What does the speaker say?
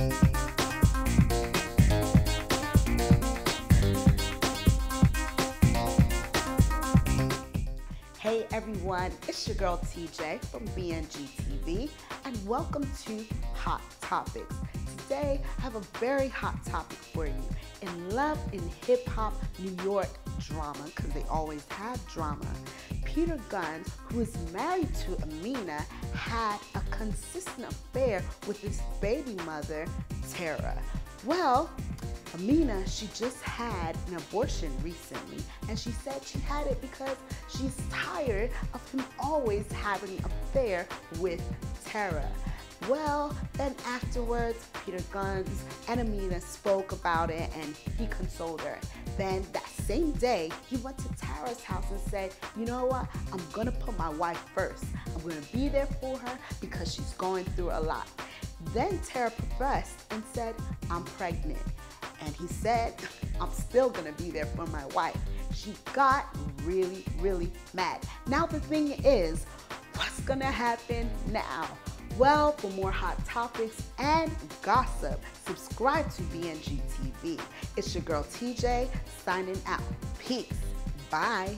Hey everyone, it's your girl TJ from BNG TV and welcome to Hot Topics. Today I have a very hot topic for you. In love in hip hop New York drama, because they always have drama, Peter Gunz, who is married to Amina, had a consistent affair with his baby mother, Tara. Well, Amina, she just had an abortion recently, and she said she had it because she's tired of him always having an affair with Tara. Well, then afterwards, Peter Gunz and Amina spoke about it and he consoled her. Then that same day, he went to Tara's house and said, You know what? I'm gonna put my wife first. I'm gonna be there for her because she's going through a lot. Then Tara professed and said, I'm pregnant. And he said, I'm still gonna be there for my wife. She got really, really mad. Now, the thing is, what's gonna happen now? Well, for more hot topics and gossip, subscribe to BNG TV. It's your girl TJ signing out. Peace. Bye.